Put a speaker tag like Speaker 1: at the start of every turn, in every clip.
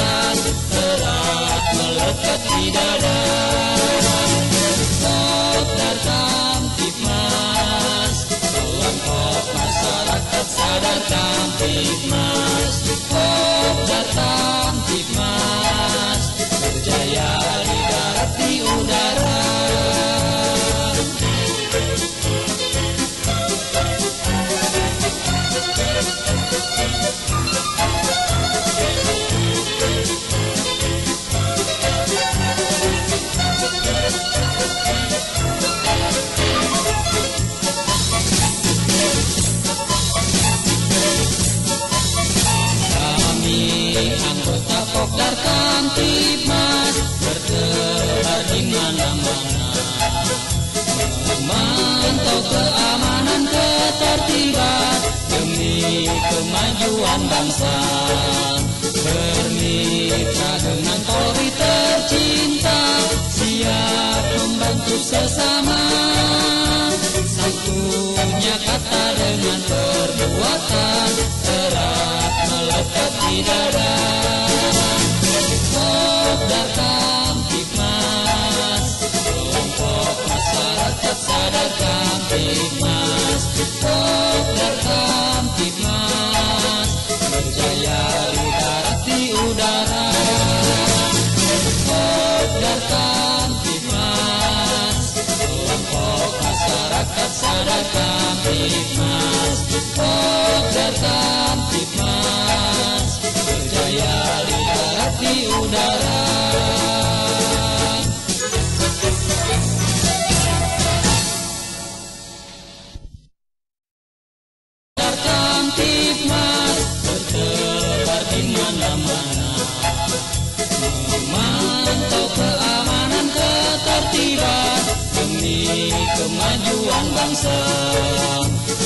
Speaker 1: perbuatan kemajuan bangsa. Bermitra dengan Polri tercinta siap membantu sesama. Satunya kata dengan perbuatan erat melekat di dada. Kopdar Kamtipmas kelompok masyarakat sadar Kamtipmas di mana-mana memantau keamanan ketertiban demi kemajuan bangsa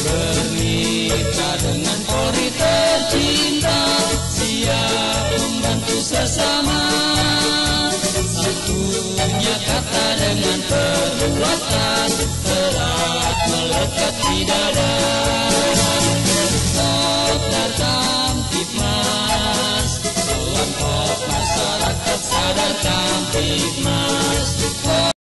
Speaker 1: bermitra dengan Polri tercinta siap membantu sesama. Satunya kata dengan perbuatan